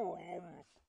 poemas